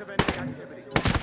signs of any activity.